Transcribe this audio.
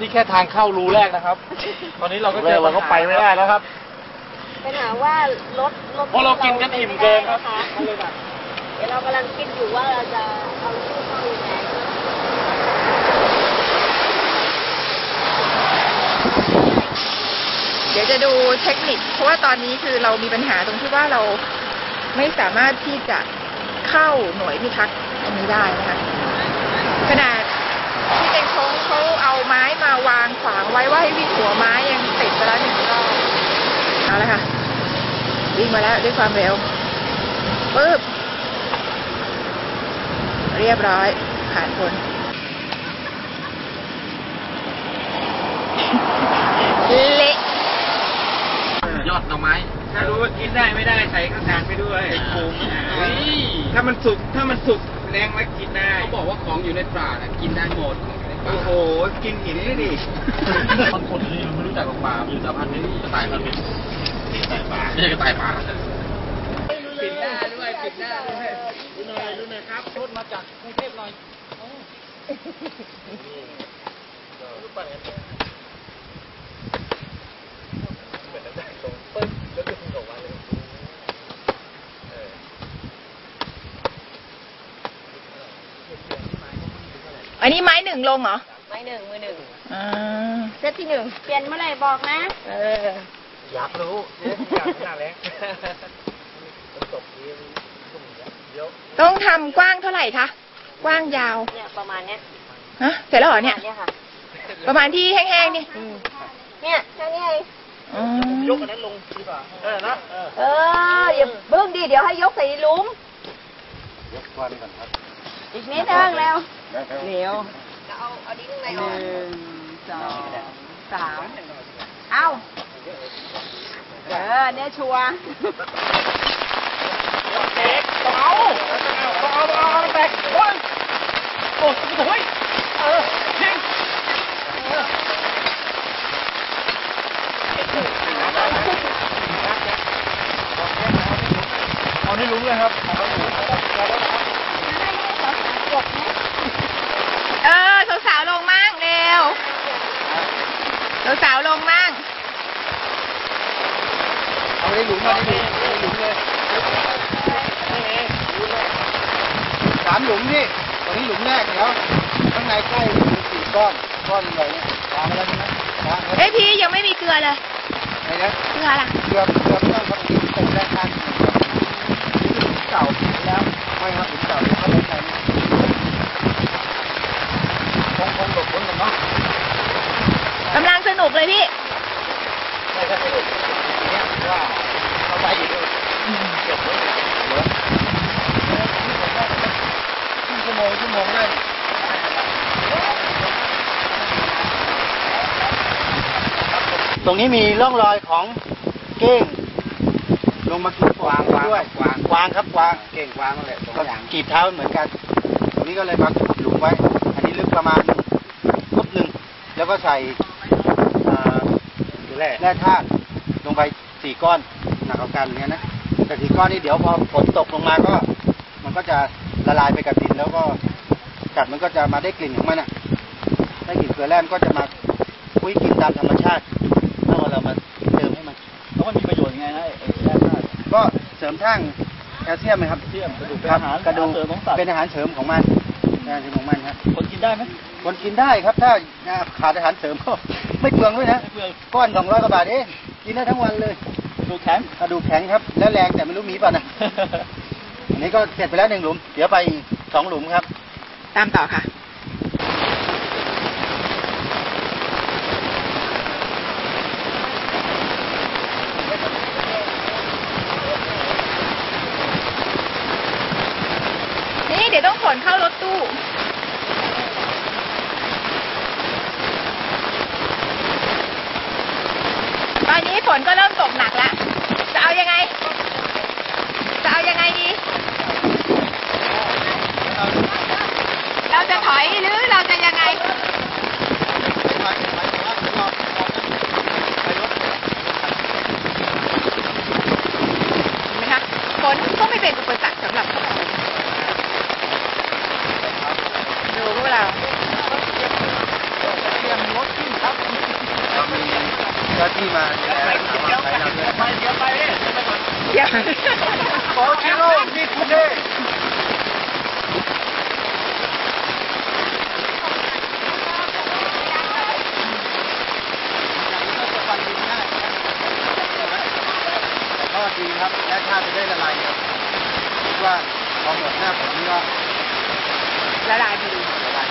นี่แค่ทางเข้ารูแรกนะครับ ตอนนี้เราก็เจอเราก็ไปไม่ได้แล้วครับ ปัญหาว่ารถรถเพราะเรากินกันอิ่มเกินครับะะเดี๋ยวเรากำลังคิดอยู่ว่าเราจะเอาชื่อเข้ายังไงเดี๋ยวจะดูเทคนิค เพราะว่าตอนนี้คือเรามีปัญหาตรงที่ว่าเราไม่สามารถที่จะเข้าหน่วยพิทักษ์อันนี้ได้นะคะขนาด ที่เป็นเขาเขาเอาไม้มาวางขวางไว้ว่าให้วิ่งหัวไม้ยังติดไปแล้วหนึ่งรอบเอาละค่ะ วิ่งมาแล้วด้วยความเร็วปึ๊บเรียบร้อยผ่านพ้นเละยอดหน่อไม้ ถ้ารู้ว่ากินได้ไม่ได้ใส่ข้างทางไปด้วยไอ้โกงอ่าเฮ้ย ถ้ามันสุกถ้ามันสุกแรงไว้กินได้ เขาบอกว่าของอยู่ในป่าน่ะกินได้หมดของอยู่ในป่าโอ้โห กินหินเลยดิบางคนนี่ไม่รู้จักของป่าอยู่แต่พันธุ์นี้กระต่ายพันธุ์นี้กระต่ายป่าไม่ใช่กระต่ายป่าปิดหน้าด้วยปิดหน้าด้วยดูหน่อยดูหน่อยครับรถมาจากกรุงเทพหน่อยอั นนี้ไม้หนึ่งลงเหรอไม้หนึ่งมือหนึ่งอ่าเซตที่หนึ่งเปลี่ยนเมื่อไหร่บอกนะ เออ อยากรู้อยากหน้าแรงต้องทำกว้างเท่าไหร่คะ กว้างยาว เนี่ยประมาณเนี้ยฮะ เสร็จแล้วเหรอเนี่ย เนี่ยค่ะ ประมาณที่แห้งๆนี่เนี่ยแค่นี้เองอ๋อยกอันนั้นลงดีกว่าเออนะเออเอออย่าเบิ่งดิเดี๋ยวให้ยกใส่หลุม ยกควันก่อนครับ อีกนิดนึงแล้วเดี๋ยวเอาเอาดิ้งในหออกนึ่งสองสามเอาเออเนี่ยชัวร์เด็กต้องเอาต้องเอาต้องเอาต้องแตกโอ้ยโอ้ยโอ้ยเออยิงเอานี่ลุ้มเลยครับเอาไปลุ้ม เออสาวๆลงมั่งเร็ว สาวๆลงมั่งเอาในหลุมมาในหลุมในหลุมเลยสามหลุมนี่ตรงนี้หลุมแรกเดี๋ยวข้างในใกล้มีสี่ก้อน ก้อนใหญ่เนี่ยวางมาแล้วใช่ไหมวางแล้วเอ้ยพี่ยังไม่มีเกลือเลยไหนนะเกลือล่ะ เกือบเกือบต้องครับตกแรงงานหลุมเก่าแล้วไม่ครับหลุมเก่าเขาลงไปนี่คงคงหลบพ้นกันเนาะ กำลังสนุกเลยพี่ ไม่ใช่ไม่หลบเนี่ย ว่าเขาไปอยู่ด้วยเกือบเลยเหลือชั่วโมงชั่วโมงได้ตรงนี้มีร่องรอยของเก้ง ลงมากินกวางด้วยกวางกวางครับกวางเก้งกวางนั่นแหละก็กีบเท้าเหมือนกัน ตรงนี้ก็เลยมาขุดหลุมไว้ อันนี้ลึกประมาณฟุตหนึ่งแล้วก็ใส่เอ่อแร่แร่ธาตุลงไป สี่ก้อนหนักเอากันอย่างเงี้ยนะแต่สี่ก้อนนี้เดี๋ยวพอฝนตกลงมาก็ มันก็จะละลายไปกับดินแล้วก็กัดมันก็จะมาได้กลิ่นของมันอะได้กลิ่นเกลือแร่มันก็จะมาคุยกินตามธรรมชาติถ้าเรามาเติมให้มันแล้วมันมีประโยชน์ยังไงนะไอ้แร่ธาตุก็เสริมสร้างแคลเซียมนะครับเทียมกระดูกเป็นครับอาหารกระดูกเสริมของสัตว์เป็นอาหารเสริมของมันเป็นอาหารเสริมของมันครับคนกินได้ไหมคนกินได้ครับถ้าขาดอาหารเสริมก็ไม่เปลืองด้วยนะไม่เปลืองก้อนสองร้อยกว่าบาทเอง กินได้ทั้งวันเลยกระดูกแข็งกระดูกแข็งครับ แล้วแรงแต่ไม่รู้มีป่ะนะ อันนี้ก็เสร็จไปแล้วหนึ่งหลุม เดี๋ยวไปอีกสองหลุมครับ ตามต่อค่ะ นี่เดี๋ยวต้องขนเข้ารถตู้ ตอ นนี้ฝนก็เริ่มตกหนักแล้วจะเอายังไง จะเอายังไงดี เราจะถอยหรือเราจะยังไง เห็นไหมคะฝนก็ไม่เป็นอุปสรรคสำหรับพวกเราดูพวกเรา เตรียมรถขึ้นไป ที่มาดูแลเดี๋ยวไปเดี๋ยวไปเดี๋ยวไปเดี๋ยวไปก่อนอย่าโอชิโร่มิคุเน่ก็ดีครับ และถ้าจะได้ละลายเนี่ยคิดว่าพอหมดหน้าฝนนี้ก็ละลายดีละลาย